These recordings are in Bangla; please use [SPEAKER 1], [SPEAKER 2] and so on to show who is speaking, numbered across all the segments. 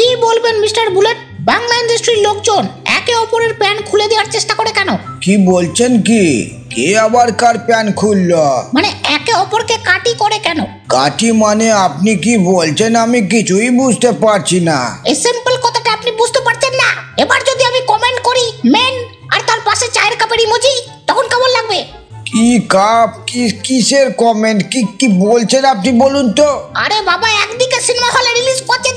[SPEAKER 1] কি বলবেন মিস্টার বুলেট? বাংলা ইন্ডাস্ট্রির লোকজন একে অপরের প্যান খুলে দেওয়ার চেষ্টা করে কেন?
[SPEAKER 2] কি বলছেন কি? কে আবার কার প্যান খুললো?
[SPEAKER 1] মানে একে অপরকে কাটি করে কেন?
[SPEAKER 2] কাটি মানে আপনি কি বলছেন আমি কিছুই বুঝতে পারছি না।
[SPEAKER 1] এই সিম্পল কথাটা আপনি বুঝতে পারছেন না। এবার যদি আমি কমেন্ট করি মেন আর তার পাশে চায়ের কাপের ইমোজি তখন কেমন লাগবে?
[SPEAKER 2] কি কাপ? কি কিসের কমেন্ট কি কি বলছেন আপনি বলুন তো।
[SPEAKER 1] আরে বাবা একদিকে সিনেমা হলে রিলিজ করছে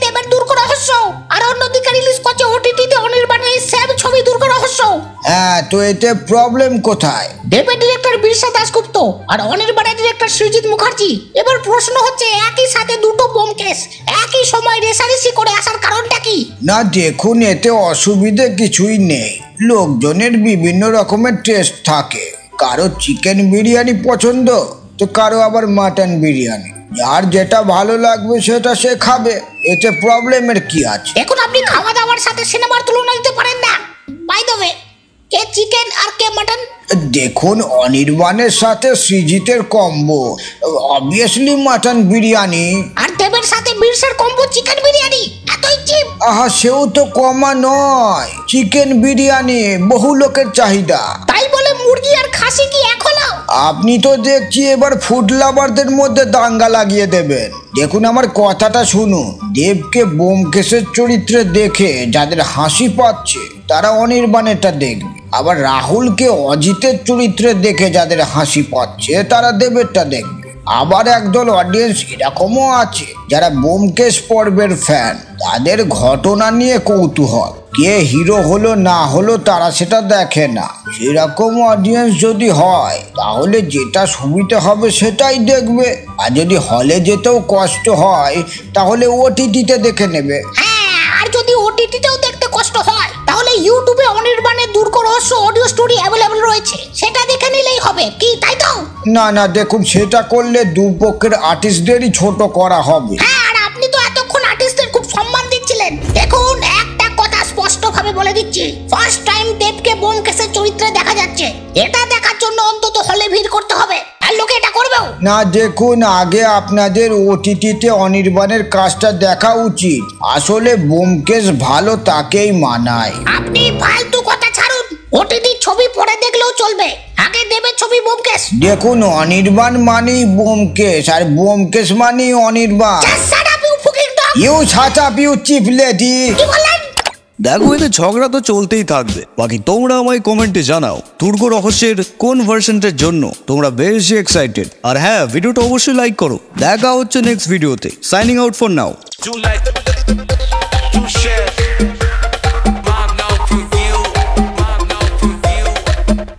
[SPEAKER 2] তো এতে প্রবলেম কোথায়?
[SPEAKER 1] দেবের ডিরেক্টর বিরসা দাসগুপ্ত আর অনির্বাণের ডিরেক্টর সৃজিৎ মুখার্জি। এবার প্রশ্ন হচ্ছে একই সাথে দুটো বোম কেস একই সময় রেসারেসি করে আসার কারণটা কি?
[SPEAKER 2] না দেখুন এতে অসুবিধে কিছুই নেই। লোকজনের বিভিন্ন রকমের টেস্ট থাকে। কারও চিকেন বিরিয়ানি পছন্দ তো কারও আবার মাটন বিরিয়ানি। যার যেটা ভালো লাগবে সেটা সে খাবে। এতে প্রবলেমের কি আছে?
[SPEAKER 1] এখন আপনি খাওয়া দাওয়ার সাথে সিনেমার তুলনা দিতে পারেন না। বাই দ্য ওয়ে চিকেন আর কে মাটন
[SPEAKER 2] দেখুন অনির্বাণের সাথে সৃজিতের কম্বো অবভিয়াসলি মাটন বিরিয়ানি।
[SPEAKER 1] আর দেবের সাথে বীরসার কম্বো চিকেন বিরিয়ানি? এতই চিপ
[SPEAKER 2] আহা সেও তো কমা নয়। চিকেন বিরিয়ানি বহু লোকের চাহিদা
[SPEAKER 1] তাই বলে মুরগি আর খাসি কি এক হলো
[SPEAKER 2] আপনি তো দেখছি এবার ফুড লাভারদের মধ্যে দাঙ্গা লাগিয়ে দেবেন। দেখুন আমার কথাটা শুনুন। দেবকে বোমকেশের চরিত্রে দেখে যাদের হাসি পাচ্ছে, তারা অনির্বাণেরটা দেখবে। আবার রাহুলকে অজিতের চরিত্রে দেখে যাদের হাসি পাচ্ছে, তারা দেবেরটা দেখবে। আবার একদল অডিয়েন্স এরকমও আছে, যারা বোমকেশ পর্বের ফ্যান তাদের ঘটনা নিয়ে কৌতূহল। কে হিরো হলো না হলো তারা সেটা দেখে না। সেরকম অডিয়েন্স যদি হয় তাহলে যেটা সুবিধা হবে সেটাই দেখবে। আর যদি হলে যেতেও কষ্ট হয় তাহলে ওটিটিতে দেখে নেবে।
[SPEAKER 1] হ্যাঁ আর যদি ওটিটিতেও দেখতে কষ্ট হয় তাহলে ইউটিউবে অনির্বাণের দুর্গ রহস্য অডিও স্টোরি অ্যাভেলেবল রয়েছে। সেটা দেখে নিলেই হবে কি তাই তো?
[SPEAKER 2] না না দেখুন সেটা করলে দুপক্ষের আর্টিস্টদেরই ছোট করা হবে।
[SPEAKER 1] হ্যাঁ দিচ্ছি। ফার্স্ট টাইম দেবকে বোমকেসের চরিত্রে দেখা যাচ্ছে। এটা দেখার জন্য অন্তত হলে ভিড় করতে হবে। আর লোকে এটা করবেও।
[SPEAKER 2] না দেখুন আগে আপনাদের ওটিটিতে অনির্বাণের কাজটা দেখা উচিত। আসলে বোমকেশ ভালো তাকেই মানায়।
[SPEAKER 1] আপনি ফালতু কথা ছাড়ুন। ওটিটি ছবি পরে দেখলেও চলবে। আগে দেবের ছবি বোমকেস
[SPEAKER 2] দেখুন অনির্বাণ মানেই বোমকেশ আর বোমকেশ মানেই অনির্বাণ।
[SPEAKER 1] Shut up, you fucking dog!
[SPEAKER 2] You shut up you cheap lady
[SPEAKER 1] কি বললেন
[SPEAKER 3] দেখো, এতে ঝগড়া তো চলতেই থাকবে। বাকি তোমরা আমায় কমেন্টে জানাও, দুর্গ রহস্যের কোন ভার্সনটার জন্য তোমরা বেশি এক্সাইটেড আর হ্যাঁ ভিডিওটা অবশ্যই লাইক করো। দেখা হচ্ছে নেক্সট ভিডিওতে সাইনিং আউট ফর নাও